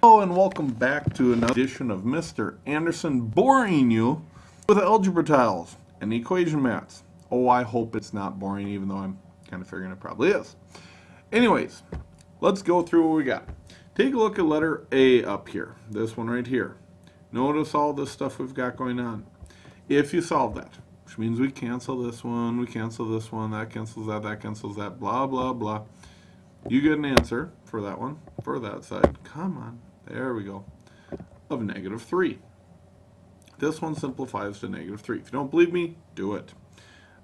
Hello and welcome back to another edition of Mr. Anderson boring you with algebra tiles and equation mats. Oh, I hope it's not boring even though I'm kind of figuring it probably is. Anyways, let's go through what we got. Take a look at letter A up here, this one right here. Notice all this stuff we've got going on. If you solve that, which means we cancel this one, we cancel this one, that cancels that, that cancels that, blah, blah, blah. You get an answer for that one, for that side. Come on, there we go, of negative 3. This one simplifies to negative 3. If you don't believe me, do it.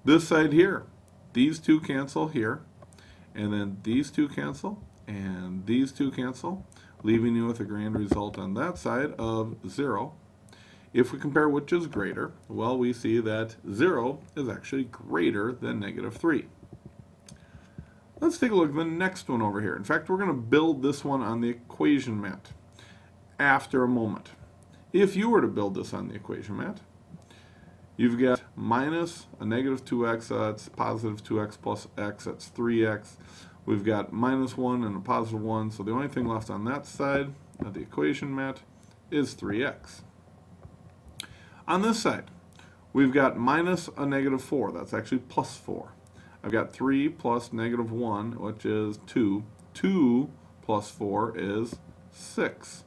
This side here, these two cancel here, and then these two cancel, and these two cancel, leaving you with a grand result on that side of 0. If we compare which is greater, well, we see that 0 is actually greater than negative 3. Let's take a look at the next one over here. In fact, we're going to build this one on the equation mat after a moment. If you were to build this on the equation mat, you've got minus a negative 2x, that's uh, positive 2x plus x, that's 3x. We've got minus 1 and a positive 1, so the only thing left on that side of the equation mat is 3x. On this side, we've got minus a negative 4, that's actually plus 4. I've got 3 plus negative 1, which is 2. 2 plus 4 is 6.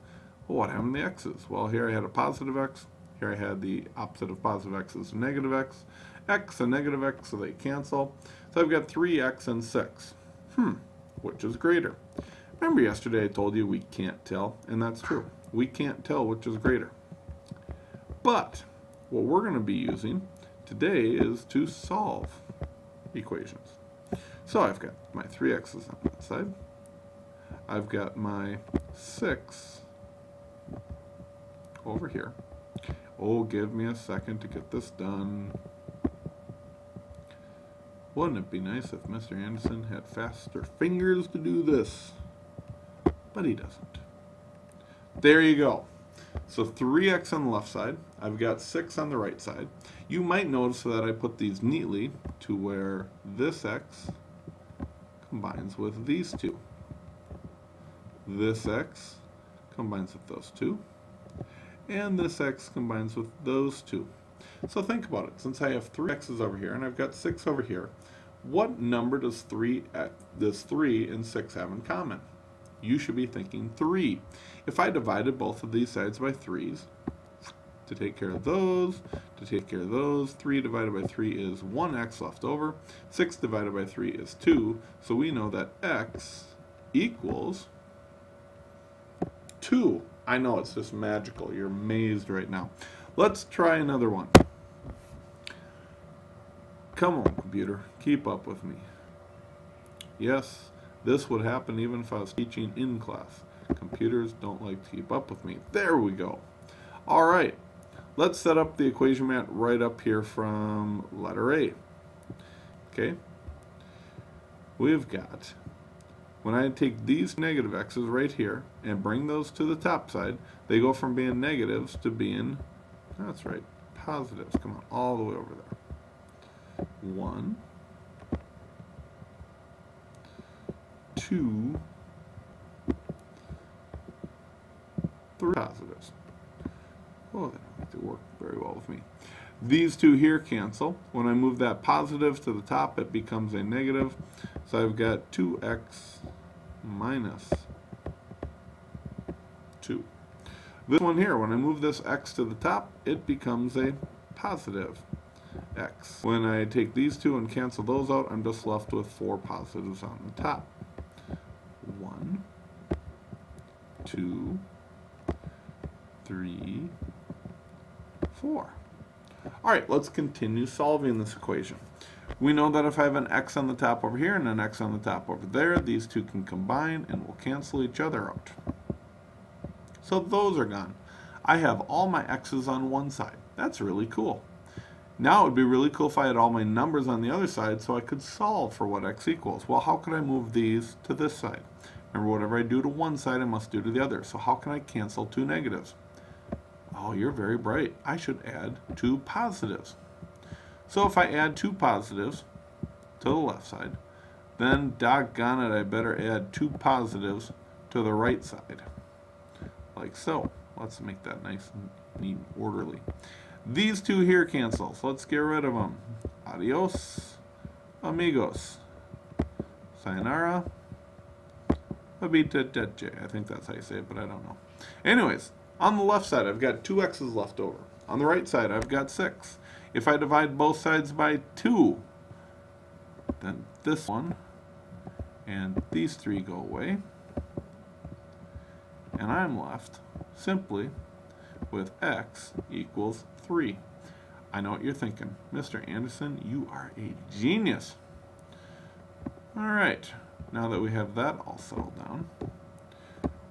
Well, what happened to the x's? Well, here I had a positive x. Here I had the opposite of positive x is negative x. x and negative x, so they cancel. So I've got 3x and 6. Hmm, which is greater? Remember yesterday I told you we can't tell, and that's true. We can't tell which is greater. But what we're going to be using today is to solve equations. So I've got my 3x's on that side. I've got my 6 over here. Oh, give me a second to get this done. Wouldn't it be nice if Mr. Anderson had faster fingers to do this? But he doesn't. There you go. So 3x on the left side. I've got 6 on the right side. You might notice that I put these neatly to where this x combines with these two. This x combines with those two. And this x combines with those two. So think about it. Since I have three x's over here and I've got 6 over here, what number does 3, uh, does 3 and 6 have in common? You should be thinking 3. If I divided both of these sides by 3's, to take care of those, to take care of those. 3 divided by 3 is 1x left over. 6 divided by 3 is 2. So we know that x equals 2. I know it's just magical. You're amazed right now. Let's try another one. Come on, computer. Keep up with me. Yes, this would happen even if I was teaching in class. Computers don't like to keep up with me. There we go. All right. Let's set up the equation mat right up here from letter A. Okay. We've got, when I take these negative x's right here and bring those to the top side, they go from being negatives to being, that's right, positives. Come on, all the way over there. One, two, three positives. Oh, that don't work very well with me. These two here cancel. When I move that positive to the top, it becomes a negative. So I've got 2x minus 2. This one here, when I move this x to the top, it becomes a positive x. When I take these two and cancel those out, I'm just left with four positives on the top. One, two, three, 4. All right, let's continue solving this equation. We know that if I have an x on the top over here and an x on the top over there, these two can combine and will cancel each other out. So those are gone. I have all my x's on one side. That's really cool. Now it would be really cool if I had all my numbers on the other side so I could solve for what x equals. Well, how could I move these to this side? Remember, whatever I do to one side, I must do to the other. So how can I cancel two negatives? Oh, you're very bright. I should add two positives. So if I add two positives to the left side, then doggone it, I better add two positives to the right side. like so. Let's make that nice and neat and orderly. These two here cancel, so let's get rid of them. Adios, amigos. Sayonara. I think that's how you say it, but I don't know. Anyways, on the left side, I've got two x's left over. On the right side, I've got 6. If I divide both sides by 2, then this one and these three go away. And I'm left simply with x equals 3. I know what you're thinking. Mr. Anderson, you are a genius. All right, now that we have that all settled down,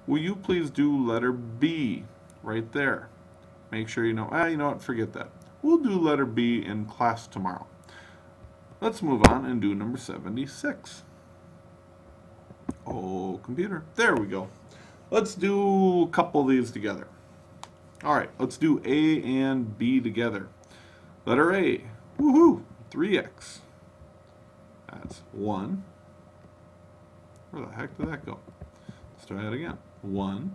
will you please do letter B right there? Make sure you know, ah, you know what, forget that. We'll do letter B in class tomorrow. Let's move on and do number 76. Oh, computer. There we go. Let's do a couple of these together. All right, let's do A and B together. Letter A, woohoo, 3x. That's 1. Where the heck did that go? Let's try that again. 1,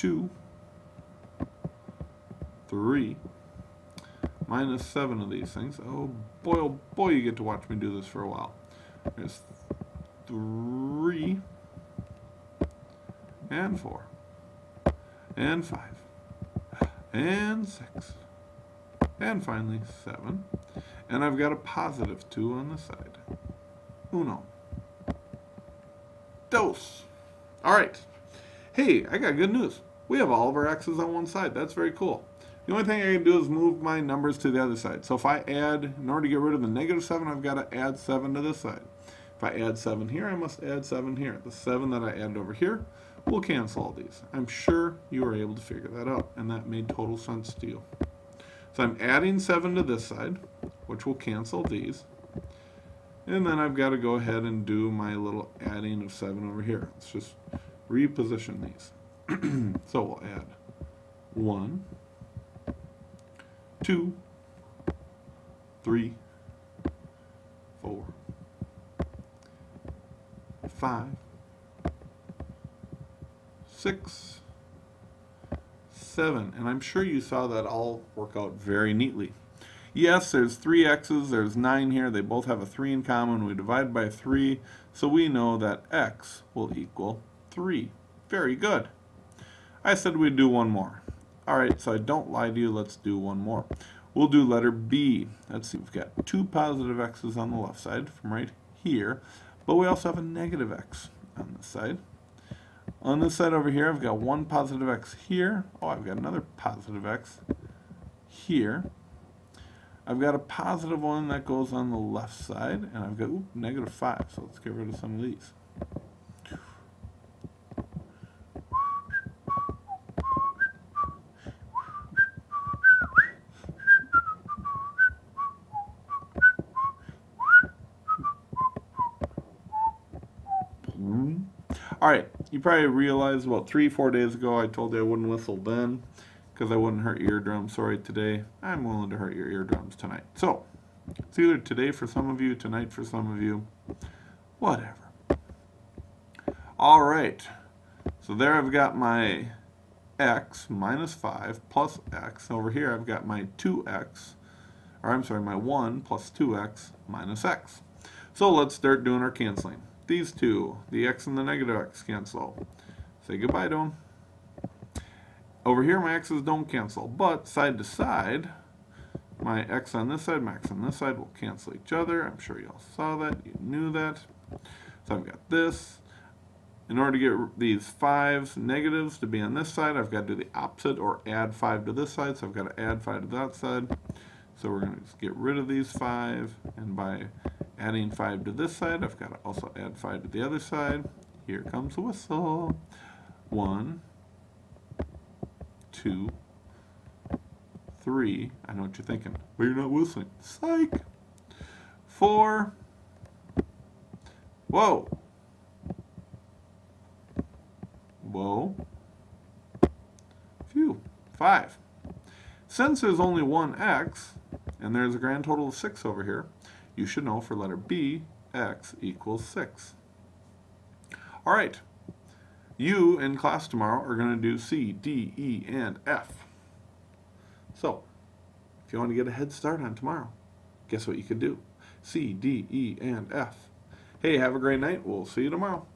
2, 3, minus 7 of these things. Oh boy, oh boy, you get to watch me do this for a while. There's 3 and 4 and 5 and 6 and finally 7 and I've got a positive 2 on the side. Uno. Dos. Alright. Hey, I got good news. We have all of our x's on one side. That's very cool. The only thing I can do is move my numbers to the other side. So if I add, in order to get rid of the negative 7, I've got to add 7 to this side. If I add 7 here, I must add 7 here. The 7 that I added over here will cancel all these. I'm sure you were able to figure that out, and that made total sense to you. So I'm adding 7 to this side, which will cancel these. And then I've got to go ahead and do my little adding of 7 over here. Let's just reposition these. so we'll add 1, two, three, four, five, six, seven. And I'm sure you saw that all work out very neatly. Yes, there's three x's, there's nine here. They both have a 3 in common. We divide by 3, so we know that x will equal 3. Very good. I said we'd do one more. Alright, so I don't lie to you. Let's do one more. We'll do letter B. Let's see, we've got two positive x's on the left side from right here, but we also have a negative x on this side. On this side over here, I've got one positive x here. Oh, I've got another positive x here. I've got a positive one that goes on the left side, and I've got ooh, negative 5, so let's get rid of some of these. All right, you probably realized about three, four days ago I told you I wouldn't whistle then because I wouldn't hurt your eardrums. Sorry, today I'm willing to hurt your eardrums tonight. So, it's either today for some of you, tonight for some of you, whatever. All right, so there I've got my x minus 5 plus x. Over here I've got my 2x, or I'm sorry, my 1 plus 2x minus x. So let's start doing our canceling these two, the x and the negative x, cancel. Say goodbye to them. Over here, my x's don't cancel, but side to side, my x on this side, my x on this side will cancel each other. I'm sure you all saw that. You knew that. So I've got this. In order to get these fives negatives to be on this side, I've got to do the opposite or add 5 to this side. So I've got to add 5 to that side. So we're going to get rid of these 5. And by adding 5 to this side, I've got to also add 5 to the other side. Here comes the whistle. One, two, three. I know what you're thinking. But you're not whistling. Psych. Four. Whoa. Whoa. Phew. Five. Since there's only one x, and there's a grand total of six over here, you should know for letter B, x equals 6. All right. You in class tomorrow are going to do C, D, E, and F. So, if you want to get a head start on tomorrow, guess what you could do? C, D, E, and F. Hey, have a great night. We'll see you tomorrow.